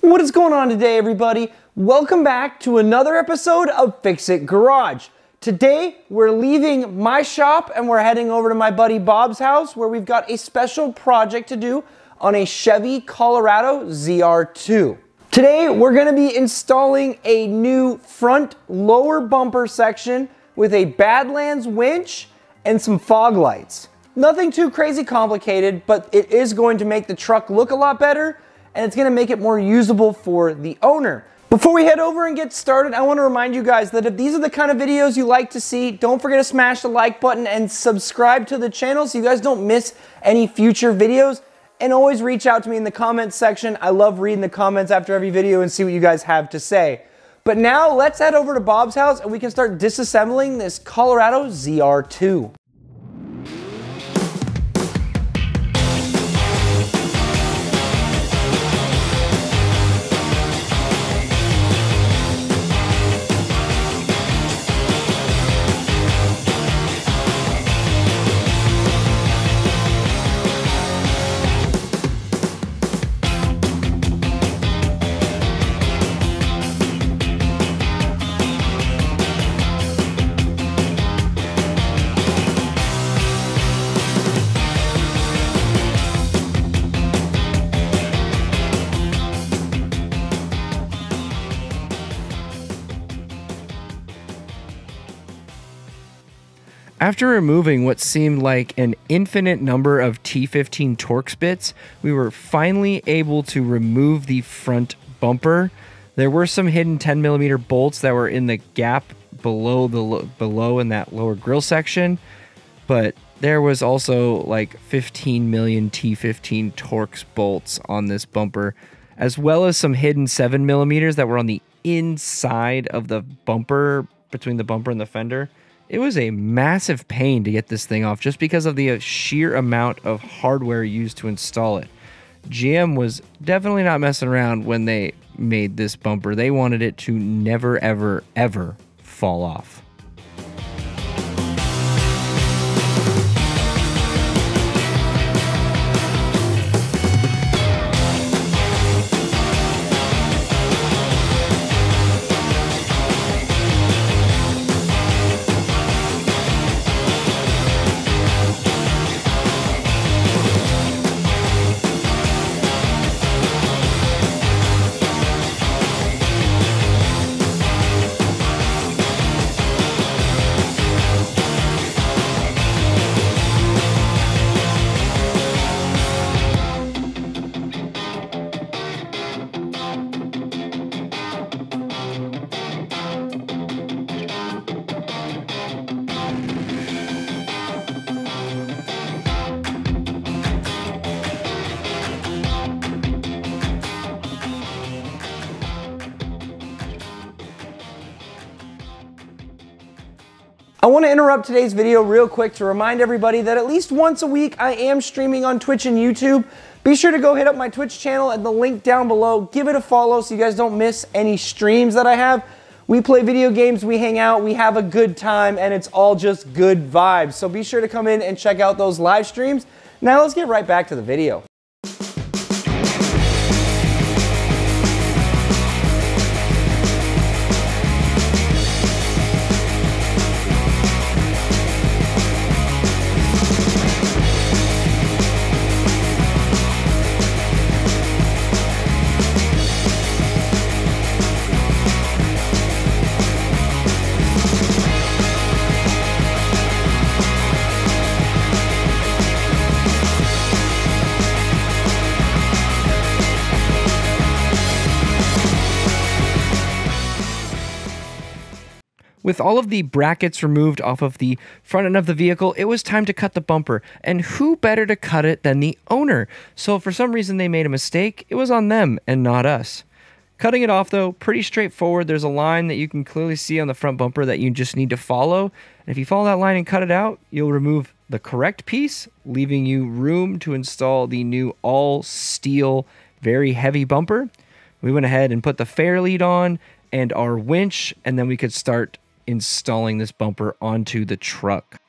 What is going on today, everybody? Welcome back to another episode of Fix It Garage. Today, we're leaving my shop and we're heading over to my buddy Bob's house where we've got a special project to do on a Chevy Colorado ZR2. Today, we're gonna be installing a new front lower bumper section with a Badlands winch and some fog lights. Nothing too crazy complicated, but it is going to make the truck look a lot better and it's gonna make it more usable for the owner. Before we head over and get started, I wanna remind you guys that if these are the kind of videos you like to see, don't forget to smash the like button and subscribe to the channel so you guys don't miss any future videos. And always reach out to me in the comments section. I love reading the comments after every video and see what you guys have to say. But now let's head over to Bob's house and we can start disassembling this Colorado ZR2. After removing what seemed like an infinite number of T15 Torx bits, we were finally able to remove the front bumper. There were some hidden 10 millimeter bolts that were in the gap below the below in that lower grill section, but there was also like 15 million T15 Torx bolts on this bumper, as well as some hidden 7 millimeters that were on the inside of the bumper between the bumper and the fender. It was a massive pain to get this thing off just because of the uh, sheer amount of hardware used to install it. GM was definitely not messing around when they made this bumper. They wanted it to never, ever, ever fall off. Want to interrupt today's video real quick to remind everybody that at least once a week I am streaming on Twitch and YouTube. Be sure to go hit up my Twitch channel at the link down below. Give it a follow so you guys don't miss any streams that I have. We play video games, we hang out, we have a good time, and it's all just good vibes. So be sure to come in and check out those live streams. Now let's get right back to the video. With all of the brackets removed off of the front end of the vehicle, it was time to cut the bumper. And who better to cut it than the owner? So for some reason they made a mistake, it was on them and not us. Cutting it off though, pretty straightforward. There's a line that you can clearly see on the front bumper that you just need to follow. And if you follow that line and cut it out, you'll remove the correct piece, leaving you room to install the new all steel, very heavy bumper. We went ahead and put the fair lead on and our winch, and then we could start installing this bumper onto the truck.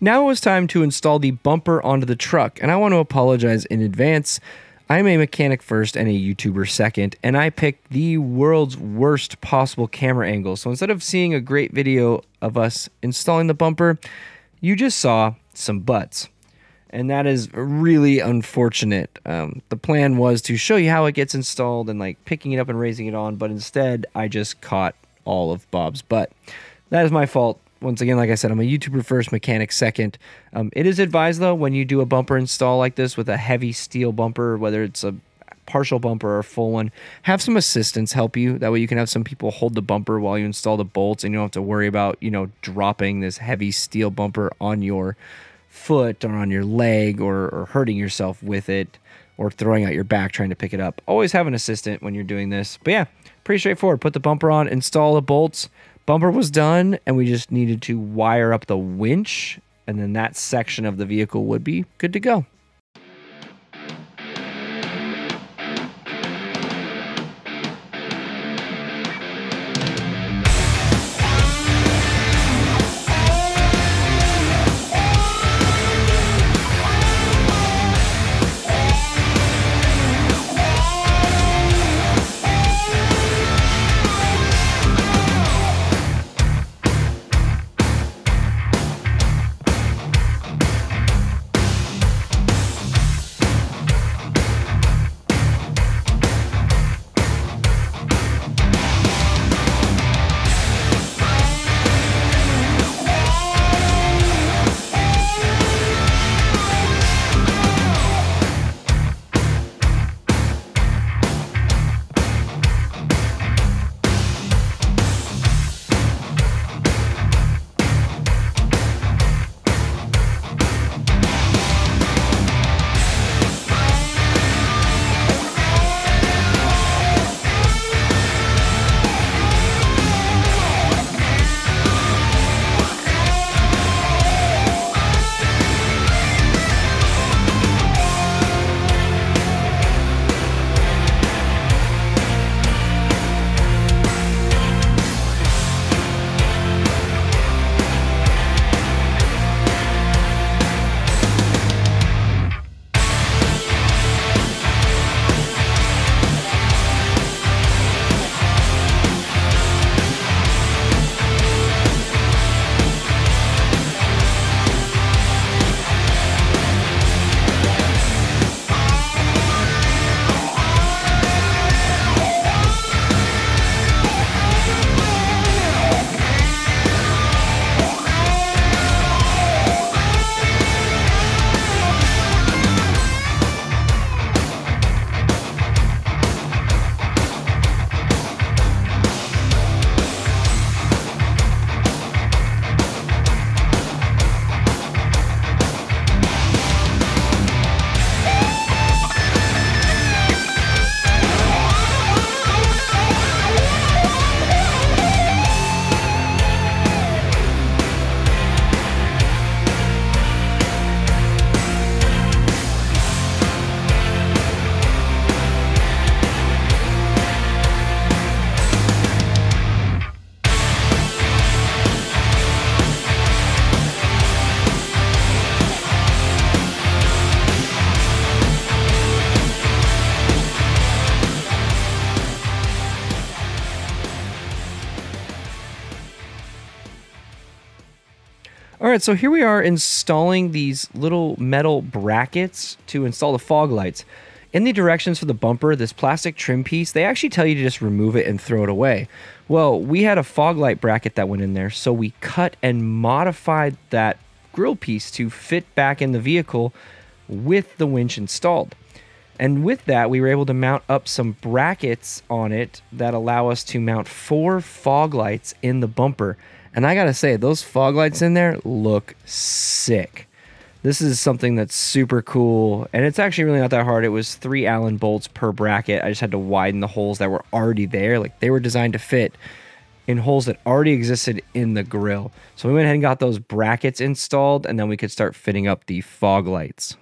Now it was time to install the bumper onto the truck, and I want to apologize in advance. I'm a mechanic first and a YouTuber second, and I picked the world's worst possible camera angle. So instead of seeing a great video of us installing the bumper, you just saw some butts. And that is really unfortunate. Um, the plan was to show you how it gets installed and like picking it up and raising it on, but instead I just caught all of Bob's butt. That is my fault once again, like I said, I'm a YouTuber first, mechanic second. Um, it is advised though when you do a bumper install like this with a heavy steel bumper, whether it's a partial bumper or a full one, have some assistants help you. That way you can have some people hold the bumper while you install the bolts and you don't have to worry about, you know, dropping this heavy steel bumper on your foot or on your leg or, or hurting yourself with it or throwing out your back trying to pick it up. Always have an assistant when you're doing this. But yeah, pretty straightforward. Put the bumper on, install the bolts, Bumper was done, and we just needed to wire up the winch, and then that section of the vehicle would be good to go. All right, so here we are installing these little metal brackets to install the fog lights. In the directions for the bumper, this plastic trim piece, they actually tell you to just remove it and throw it away. Well, we had a fog light bracket that went in there, so we cut and modified that grill piece to fit back in the vehicle with the winch installed. And with that, we were able to mount up some brackets on it that allow us to mount four fog lights in the bumper. And I gotta say, those fog lights in there look sick. This is something that's super cool, and it's actually really not that hard. It was three Allen bolts per bracket. I just had to widen the holes that were already there. Like they were designed to fit in holes that already existed in the grill. So we went ahead and got those brackets installed, and then we could start fitting up the fog lights.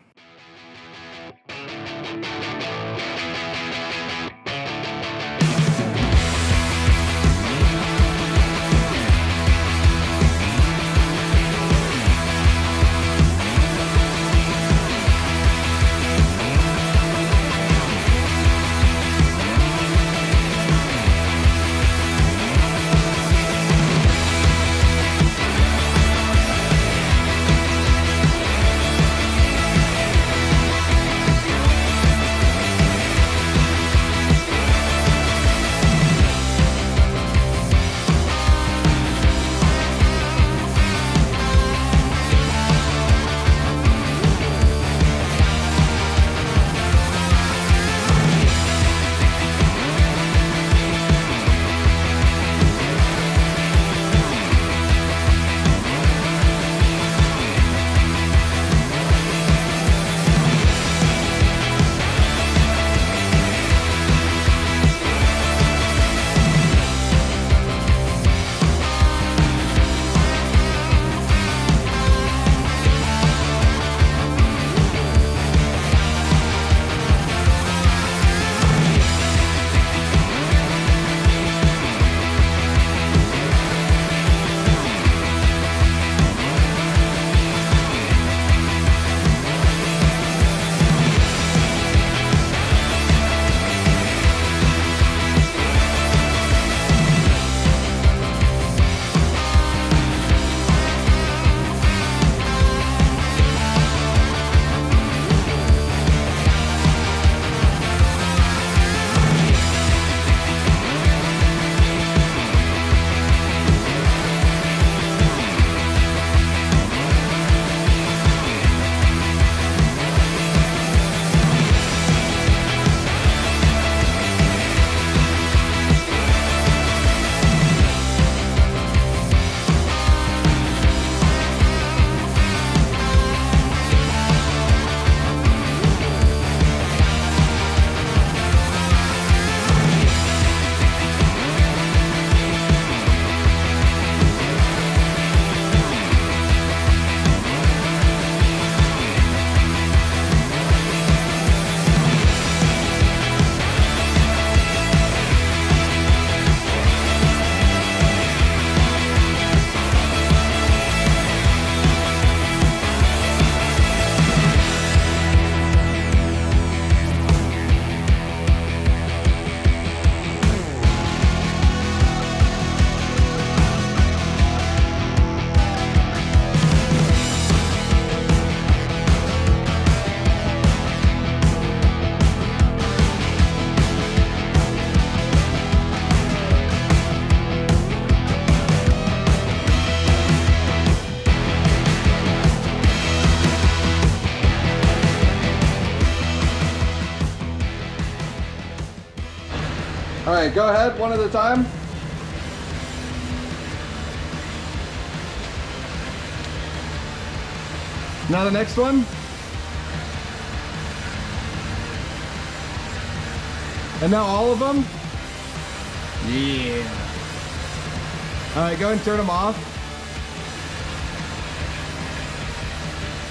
Right, go ahead, one at a time. Now the next one. And now all of them? Yeah. All right, go and turn them off.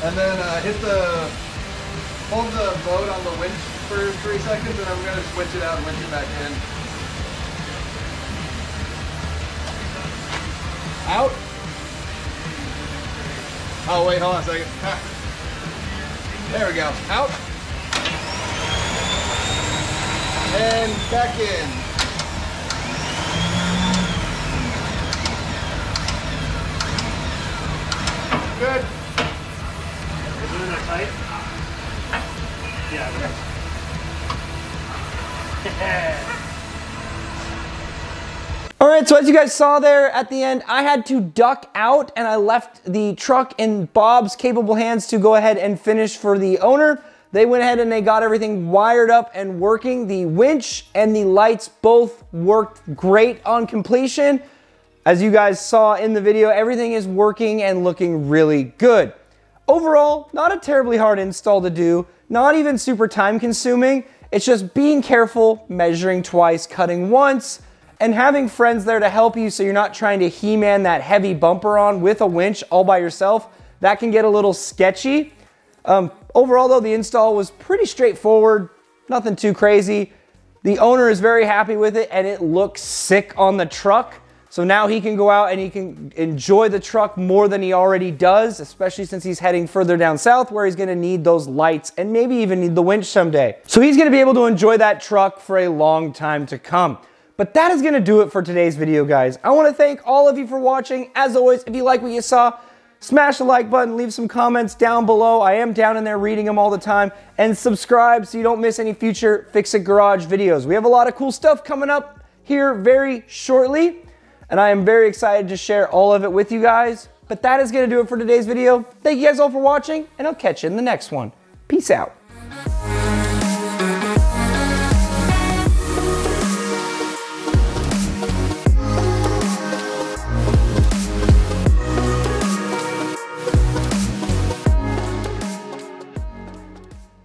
And then uh, hit the, hold the boat on the winch for three seconds and I'm gonna switch it out and winch it back in. Out. Oh wait, hold on a second. There we go. Out. And back in. Good. Isn't it tight? Yeah. Yeah. All right, so as you guys saw there at the end, I had to duck out and I left the truck in Bob's capable hands to go ahead and finish for the owner. They went ahead and they got everything wired up and working. The winch and the lights both worked great on completion. As you guys saw in the video, everything is working and looking really good. Overall, not a terribly hard install to do, not even super time consuming. It's just being careful, measuring twice, cutting once, and having friends there to help you so you're not trying to He-Man that heavy bumper on with a winch all by yourself. That can get a little sketchy. Um, overall though, the install was pretty straightforward, nothing too crazy. The owner is very happy with it and it looks sick on the truck. So now he can go out and he can enjoy the truck more than he already does, especially since he's heading further down south where he's gonna need those lights and maybe even need the winch someday. So he's gonna be able to enjoy that truck for a long time to come. But that is gonna do it for today's video, guys. I wanna thank all of you for watching. As always, if you like what you saw, smash the like button, leave some comments down below. I am down in there reading them all the time. And subscribe so you don't miss any future Fix It Garage videos. We have a lot of cool stuff coming up here very shortly. And I am very excited to share all of it with you guys. But that is gonna do it for today's video. Thank you guys all for watching, and I'll catch you in the next one. Peace out.